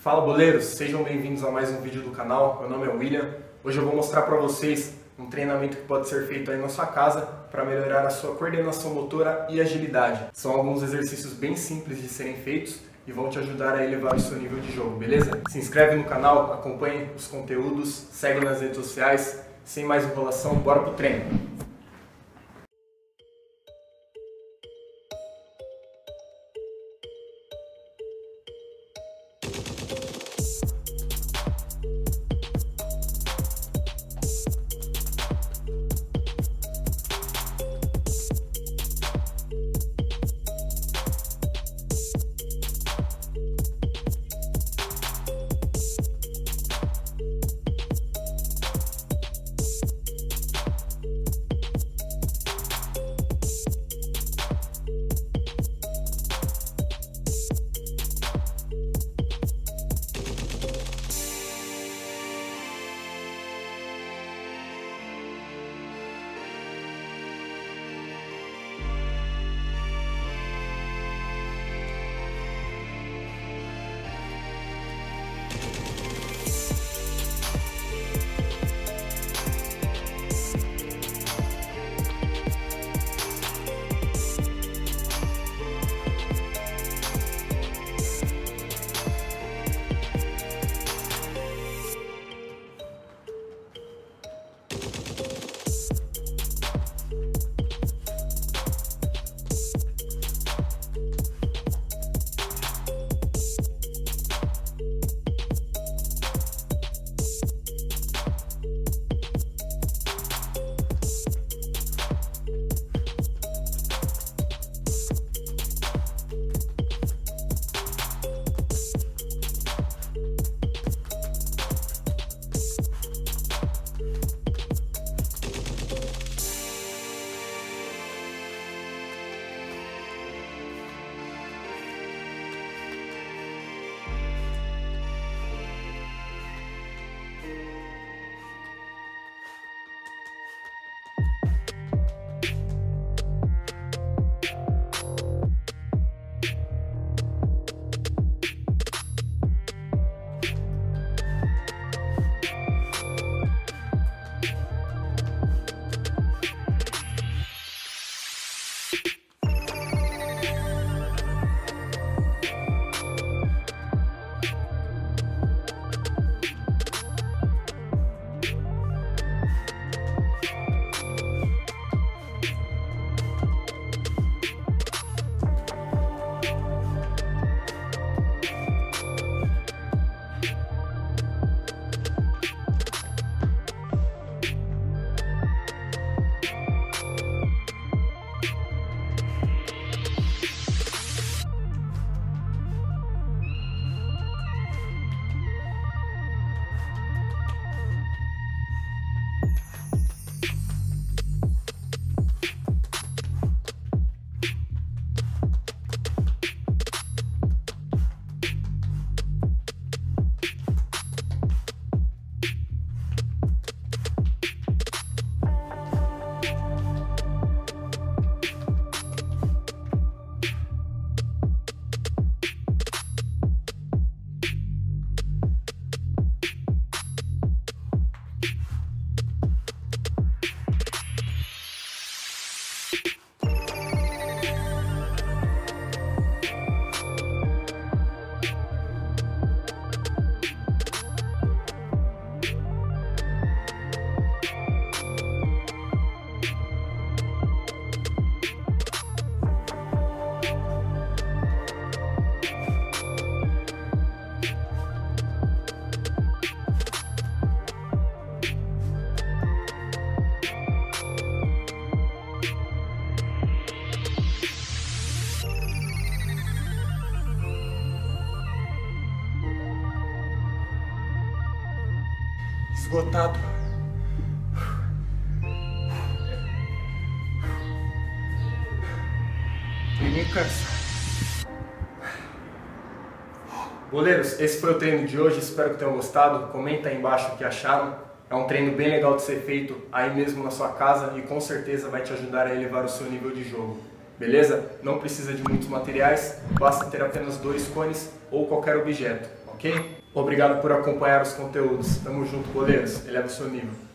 Fala boleiros, sejam bem-vindos a mais um vídeo do canal. Meu nome é William. Hoje eu vou mostrar para vocês um treinamento que pode ser feito aí na sua casa para melhorar a sua coordenação motora e agilidade. São alguns exercícios bem simples de serem feitos e vão te ajudar a elevar o seu nível de jogo, beleza? Se inscreve no canal, acompanhe os conteúdos, segue nas redes sociais. Sem mais enrolação, bora pro treino! Esgotado. Cansa. Goleiros, esse foi o treino de hoje, espero que tenham gostado. Comenta aí embaixo o que acharam. É um treino bem legal de ser feito aí mesmo na sua casa e com certeza vai te ajudar a elevar o seu nível de jogo. beleza? Não precisa de muitos materiais, basta ter apenas dois cones ou qualquer objeto, ok? Obrigado por acompanhar os conteúdos. Tamo junto, goleiros. Eleva o seu nível.